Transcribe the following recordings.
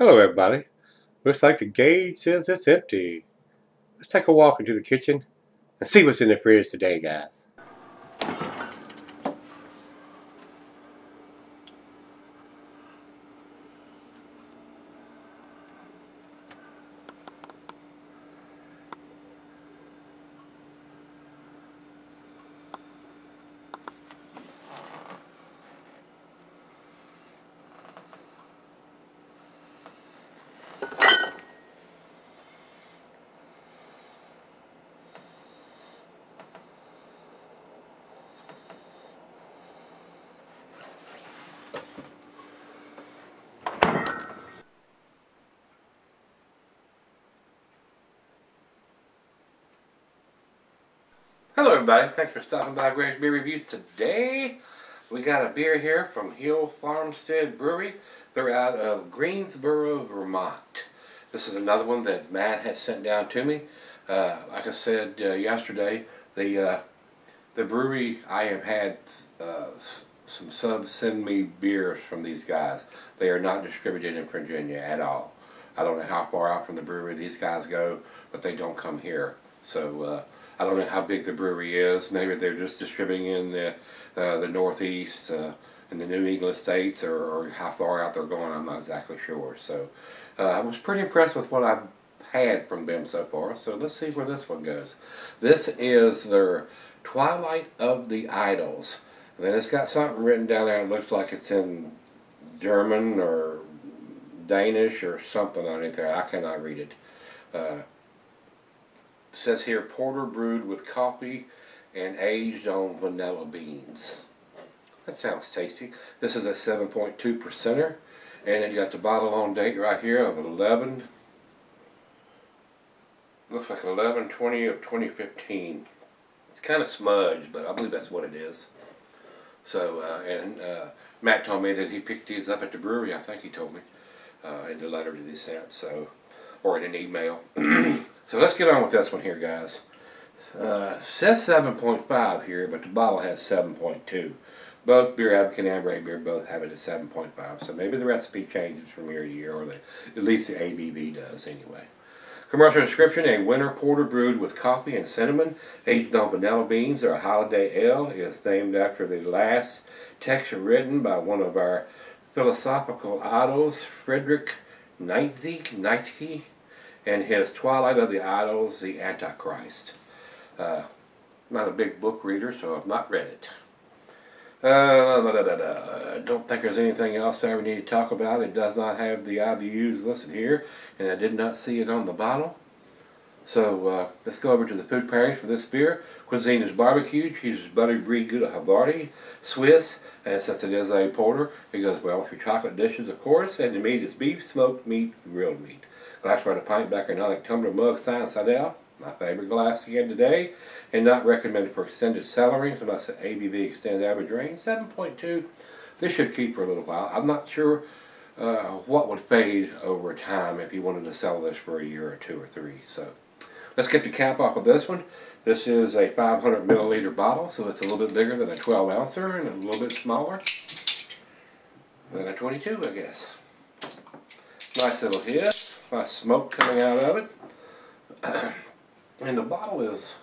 Hello, everybody. Looks like the gauge says it's empty. Let's take a walk into the kitchen and see what's in the fridge today, guys. Hello, everybody. Thanks for stopping by Greg's Beer Reviews today. We got a beer here from Hill Farmstead Brewery. They're out of Greensboro, Vermont. This is another one that Matt has sent down to me. Uh, like I said uh, yesterday, the uh, the brewery I have had uh, some subs send me beers from these guys. They are not distributed in Virginia at all. I don't know how far out from the brewery these guys go, but they don't come here. So uh, I don't know how big the brewery is. Maybe they're just distributing in the uh, the Northeast, uh, in the New England states, or, or, how far out they're going. I'm not exactly sure. So uh, I was pretty impressed with what I've had from them so far. So let's see where this one goes. This is their Twilight of the Idols. And then it's got something written down there. It looks like it's in German or Danish or something on it there. I cannot read it. Says here porter brewed with coffee and aged on vanilla beans. That sounds tasty. This is a 7.2 percenter and then you got the bottle on date right here of 11 looks like 11 20 of 2015 it's kind of smudged but I believe that's what it is so uh, and uh, Matt told me that he picked these up at the brewery I think he told me uh, in the letter that he sent so or in an email So let's get on with this one here, guys. Uh, says 7.5 here, but the bottle has 7.2. Both Beer Advocate and Rate Beer both have it at 7.5, so maybe the recipe changes from year to year, or the, at least the ABV does anyway. Commercial description, a winter porter brewed with coffee and cinnamon, aged on vanilla beans, or a holiday ale, is named after the last text written by one of our philosophical idols, Friedrich Nietzsche, Nietzsche and his Twilight of the Idols, The Antichrist. Uh, not a big book reader, so I've not read it. Uh, da, da, da, don't think there's anything else I ever need to talk about. It does not have the IBUs listed here, and I did not see it on the bottle. So uh, let's go over to the food pairings for this beer. Cuisine is barbecue, cheese is buttery brie gouda Havarti, Swiss, and since it is a porter, it goes well with your chocolate dishes, of course, and the meat is beef, smoked meat, grilled meat. Glassware a pint back like tumbler mug style inside out. My favorite glass again today. And not recommended for extended cellaring unless the ABV extends average range. 7.2. This should keep for a little while. I'm not sure uh, what would fade over time if you wanted to sell this for a year or two or three. So let's get the cap off of this one. This is a 500 milliliter bottle, so it's a little bit bigger than a 12 ouncer and a little bit smaller than a 22, I guess. Nice little hit nice smoke coming out of it. and the bottle is,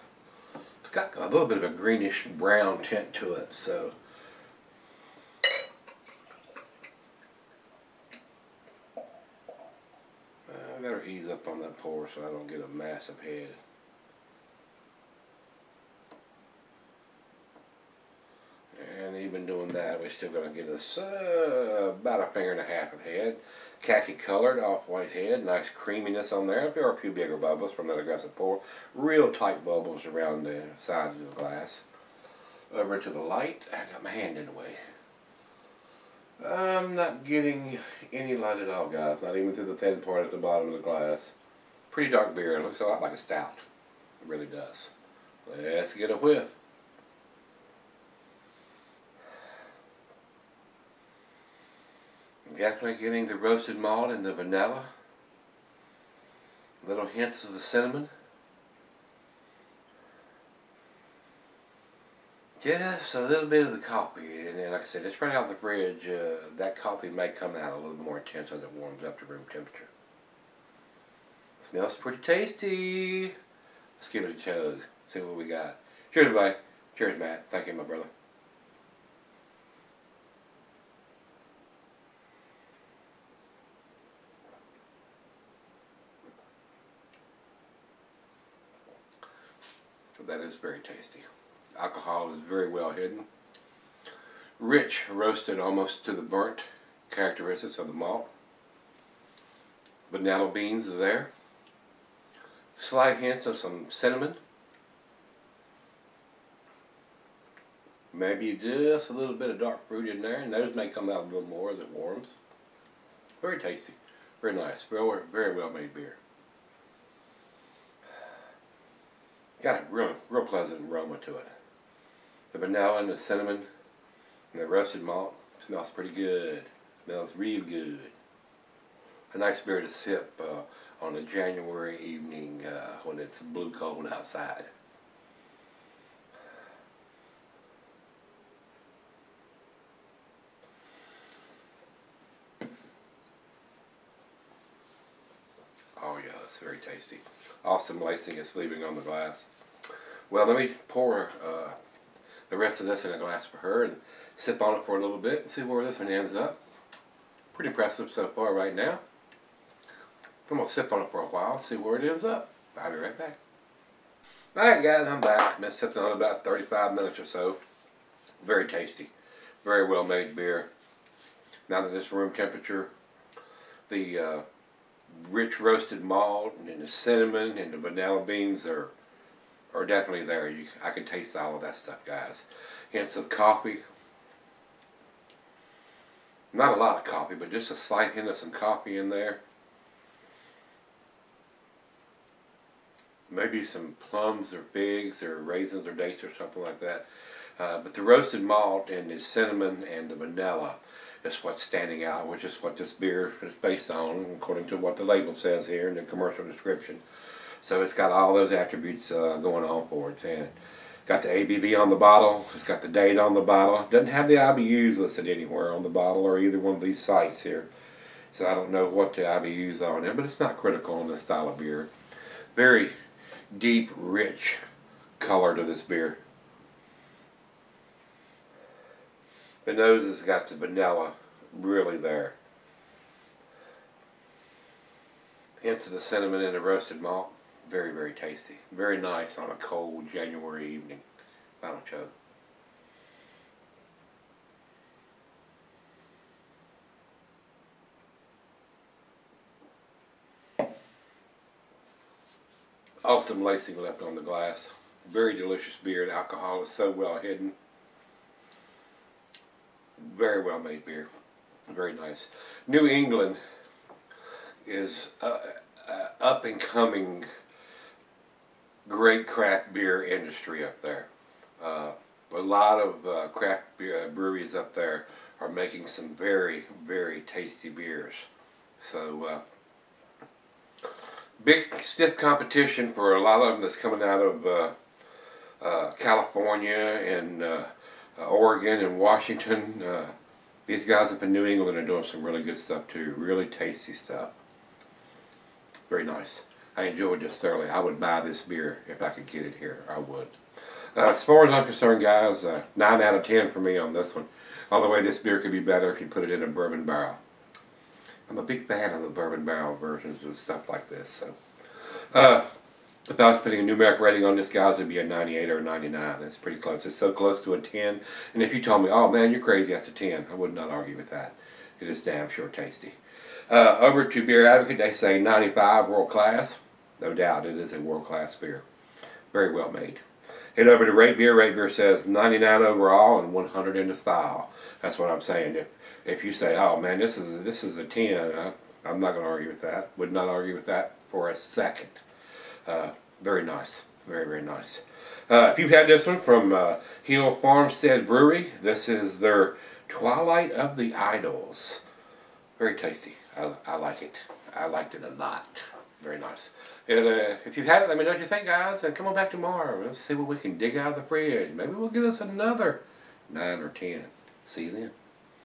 it's got a little bit of a greenish brown tint to it, so. I better ease up on that pour so I don't get a massive head. And even doing that, we're still going to get us uh, about a finger and a half of head khaki colored off-white head, nice creaminess on there. There are a few bigger bubbles from that aggressive pour. Real tight bubbles around the sides of the glass. Over to the light. I got my hand in the way. I'm not getting any light at all, guys. Not even through the thin part at the bottom of the glass. Pretty dark beer. It looks a lot like a stout. It really does. Let's get a whiff. Definitely getting the roasted malt and the vanilla. Little hints of the cinnamon. Just a little bit of the coffee, and then, like I said, it's right out of the fridge. Uh, that coffee may come out a little more intense as it warms up to room temperature. Smells pretty tasty. Let's give it a chug. See what we got. Cheers, everybody. Cheers, Matt. Thank you, my brother. That is very tasty. Alcohol is very well hidden. Rich, roasted almost to the burnt characteristics of the malt. Vanilla beans are there. Slight hints of some cinnamon. Maybe just a little bit of dark fruit in there, and those may come out a little more as it warms. Very tasty. Very nice. Very, very well made beer. Got a real, real pleasant aroma to it. The vanilla and the cinnamon and the roasted malt smells pretty good. Smells real good. A nice beer to sip uh, on a January evening uh, when it's blue cold outside. Oh yeah, very tasty. Awesome lacing is leaving on the glass. Well, let me pour uh, the rest of this in a glass for her and sip on it for a little bit and see where this one ends up. Pretty impressive so far right now. I'm going to sip on it for a while, see where it ends up. I'll be right back. Alright guys, I'm back. Been sipping on about 35 minutes or so. Very tasty. Very well made beer. Now that it's room temperature, the uh, rich roasted malt and the cinnamon and the vanilla beans are are definitely there. You, I can taste all of that stuff, guys. And some coffee. Not a lot of coffee, but just a slight hint of some coffee in there. Maybe some plums or figs or raisins or dates or something like that. Uh, but the roasted malt and the cinnamon and the vanilla is what's standing out, which is what this beer is based on, according to what the label says here in the commercial description. So it's got all those attributes uh, going on for it. And got the ABV on the bottle. It's got the date on the bottle. It doesn't have the IBUs listed anywhere on the bottle or either one of these sites here. So I don't know what the IBUs are on it, but it's not critical in this style of beer. Very deep, rich color to this beer. The nose has got the vanilla really there. Hints of the cinnamon and the roasted malt. Very, very tasty. Very nice on a cold January evening. Final chug. Awesome lacing left on the glass. Very delicious beer. The alcohol is so well hidden. Very well made beer. Very nice. New England is up and coming great craft beer industry up there. Uh, a lot of uh, craft beer, uh, breweries up there are making some very, very tasty beers. So, uh, big stiff competition for a lot of them that's coming out of California and Oregon and Washington. these guys up in New England are doing some really good stuff too. Really tasty stuff. Very nice. I enjoyed this thoroughly. I would buy this beer if I could get it here. I would. Uh, as far as I'm concerned, guys, uh, 9 out of 10 for me on this one. All the way this beer could be better if you put it in a bourbon barrel. I'm a big fan of the bourbon barrel versions of stuff like this. So, uh, if I was putting a numeric rating on this, guys, it'd be a 98 or a 99. It's pretty close. It's so close to a 10. And if you told me, oh man, you're crazy, that's a 10, I would not argue with that. It is damn sure tasty. Uh, over to Beer Advocate, they say 95 world class. No doubt, it is a world-class beer. Very well made. And over to Rate Beer. Rate Beer says 99 overall and 100 in the style. That's what I'm saying. If if you say, oh man, this is this is a 10, I, I'm not going to argue with that. Would not argue with that for a second. Uh, very nice. Very, very nice. Uh, if you've had this one from uh, Hill Farmstead Brewery, this is their Twilight of the Idols. Very tasty. I, I like it. I liked it a lot. very nice. And uh, if you've had it, let me know what you think, guys. And come on back tomorrow. Let's see what we can dig out of the fridge. Maybe we'll get us another nine or ten. See you then.